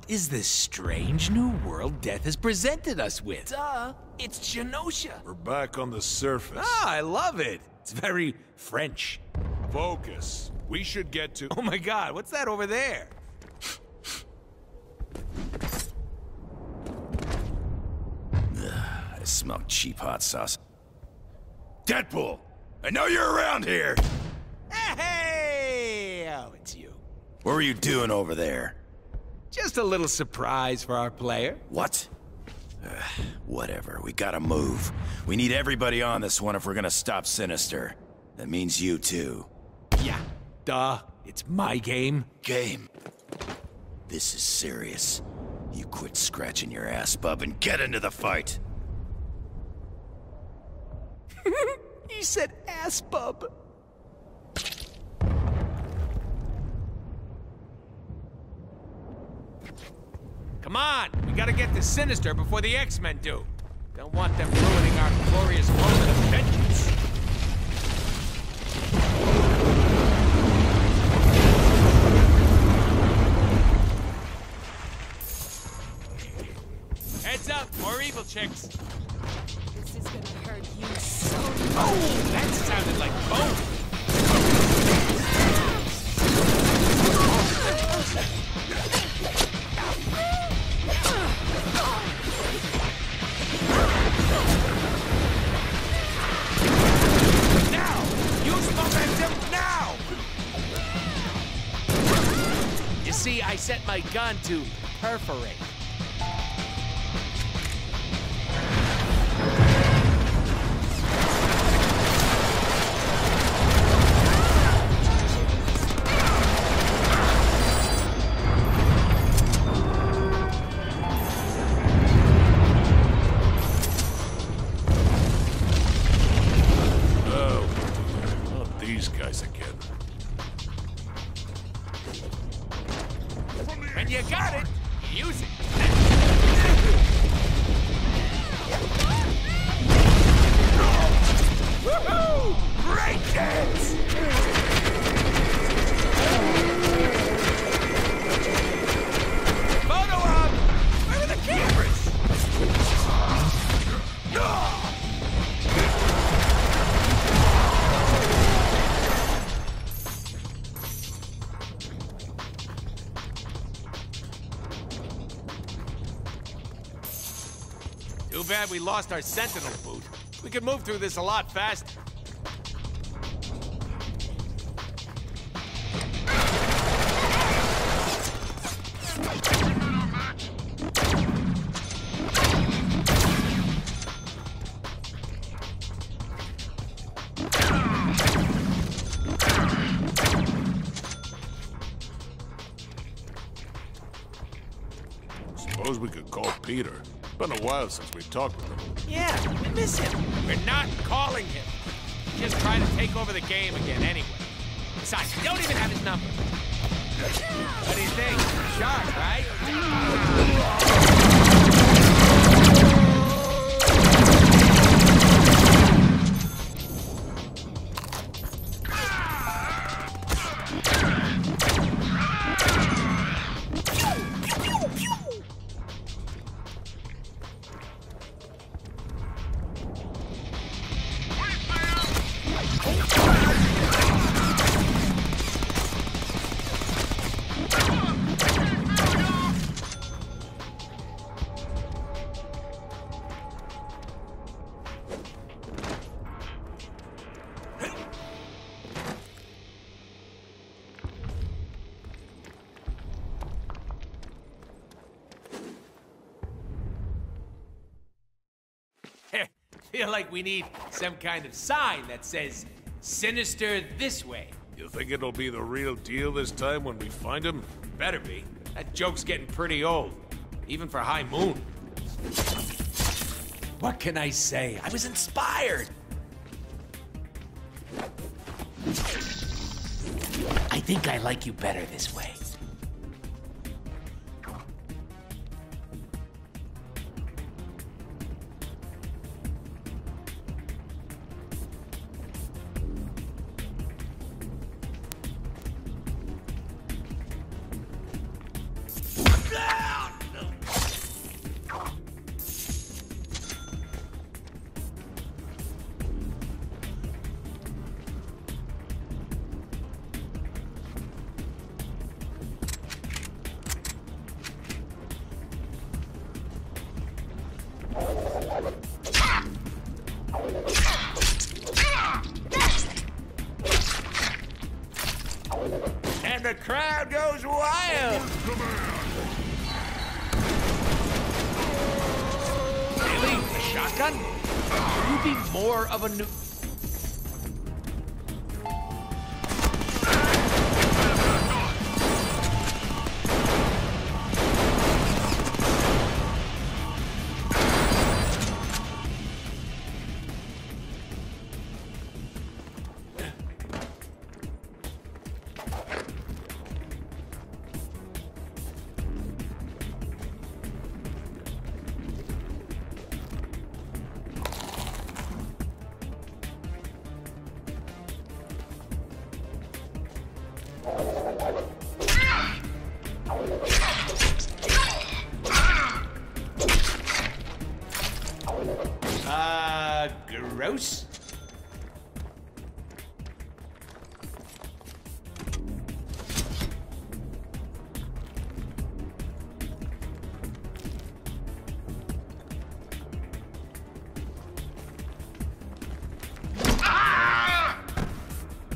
What is this strange new world Death has presented us with? Duh, it's Genosha. We're back on the surface. Ah, I love it. It's very French. Focus. We should get to... Oh my god, what's that over there? I smell cheap hot sauce. Deadpool! I know you're around here! Hey! Oh, it's you. What were you doing over there? Just a little surprise for our player. What? Uh, whatever, we gotta move. We need everybody on this one if we're gonna stop Sinister. That means you too. Yeah, duh. It's my game. Game. This is serious. You quit scratching your ass, bub, and get into the fight. He said ass bub. Come on, we gotta get to Sinister before the X-Men do. Don't want them ruining our glorious moment of vengeance. Heads up, more evil chicks. Gun to perforate. Lost our sentinel boot. We could move through this a lot faster. Suppose we could call Peter. Been a while since we talked with him. Yeah, we miss him. We're not calling him. Just trying to take over the game again anyway. Besides, we don't even have his number. What do you think? Sharp, right? Feel like we need some kind of sign that says "Sinister this way." You think it'll be the real deal this time when we find him? Better be. That joke's getting pretty old, even for High Moon. What can I say? I was inspired. I think I like you better this way. Goes wild. Really? A shotgun? You'd be more of a new. Uh, gross?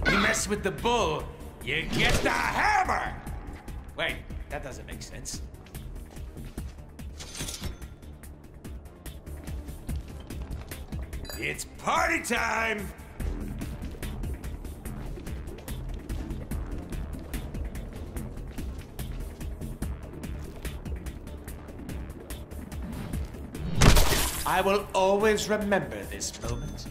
You mess with the bull, you get the hammer! Wait, that doesn't make sense. It's party time! I will always remember this moment.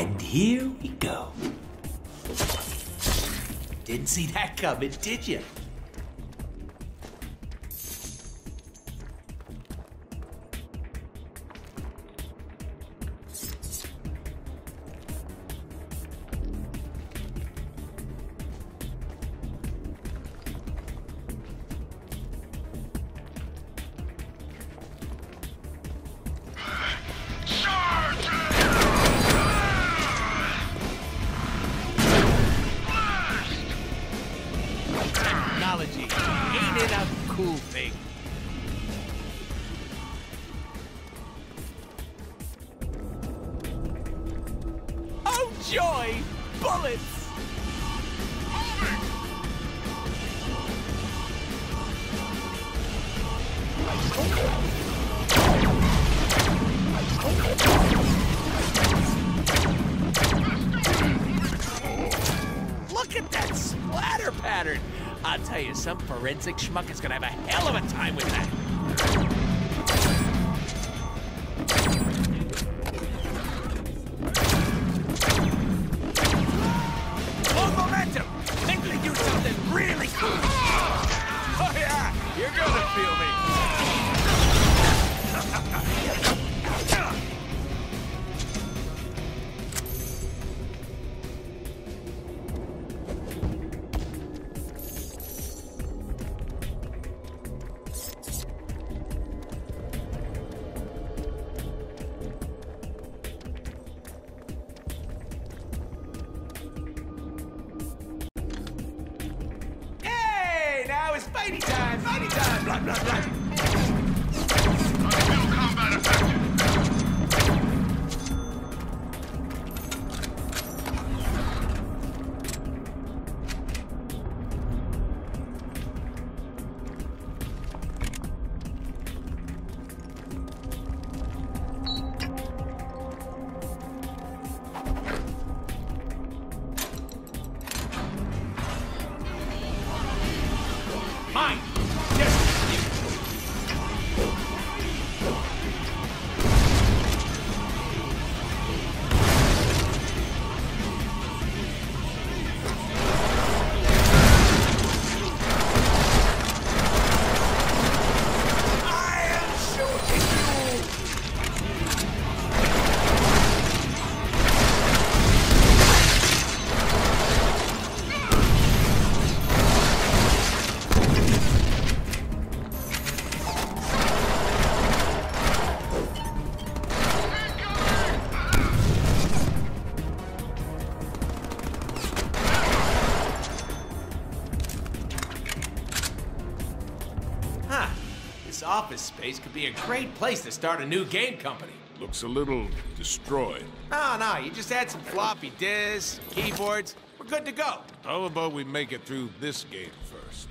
And here we go. Didn't see that coming, did you? Joy! Bullets! Look at that splatter pattern! I'll tell you, some forensic schmuck is gonna have a hell of a time with that. It's fighty time! Fighty time! Blah, blah, blah. Mine! Space could be a great place to start a new game company. Looks a little destroyed. No, no, you just add some floppy disks, keyboards. We're good to go. How about we make it through this game first?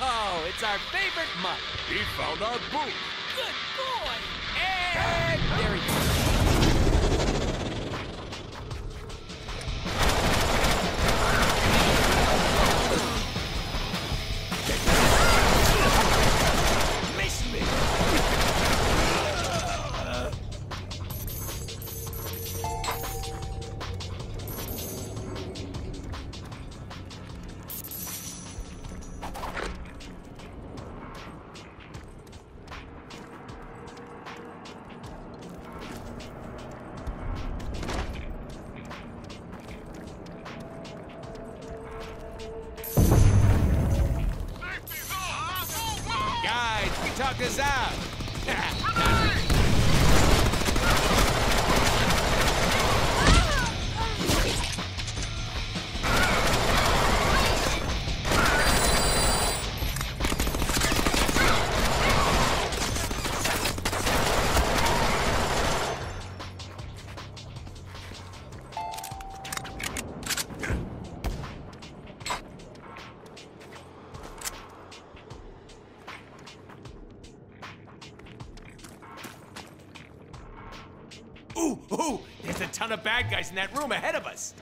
Oh, it's our favorite month. He found our booth. Good there he goes. We out. Ooh, ooh, there's a ton of bad guys in that room ahead of us.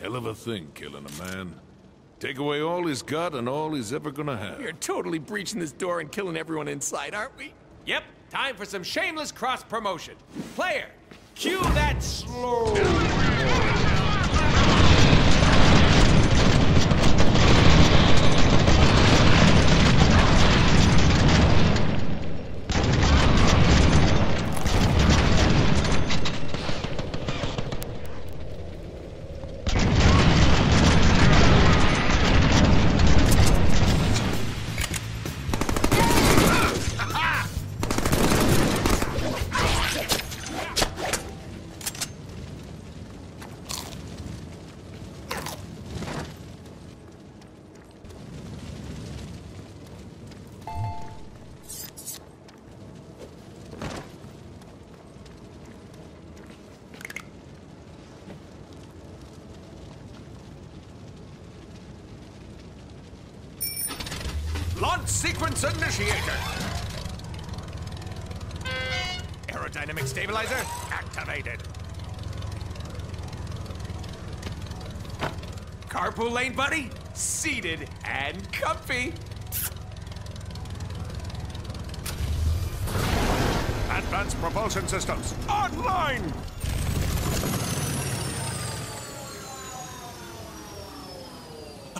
Hell of a thing, killing a man. Take away all he's got and all he's ever gonna have. We're totally breaching this door and killing everyone inside, aren't we? Yep, time for some shameless cross promotion. Player, cue that slow. Sequence initiator. Aerodynamic stabilizer activated. Carpool lane, buddy? Seated and comfy. Advanced propulsion systems online.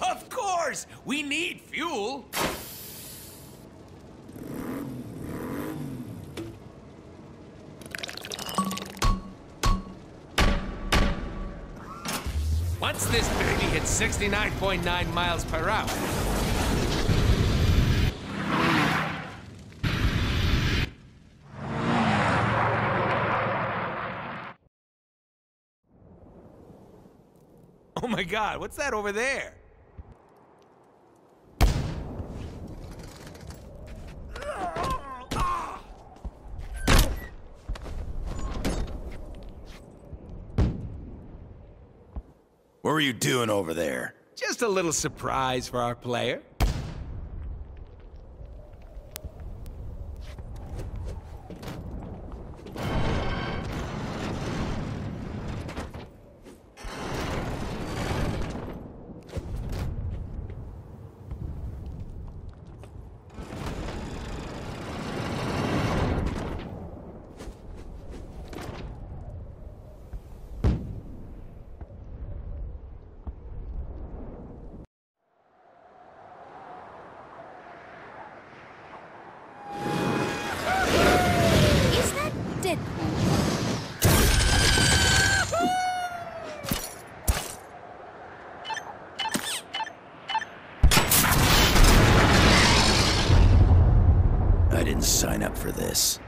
Of course! We need fuel! 69.9 miles per hour, Oh my god, what's that over there? What were you doing over there? Just a little surprise for our player. Sign up for this.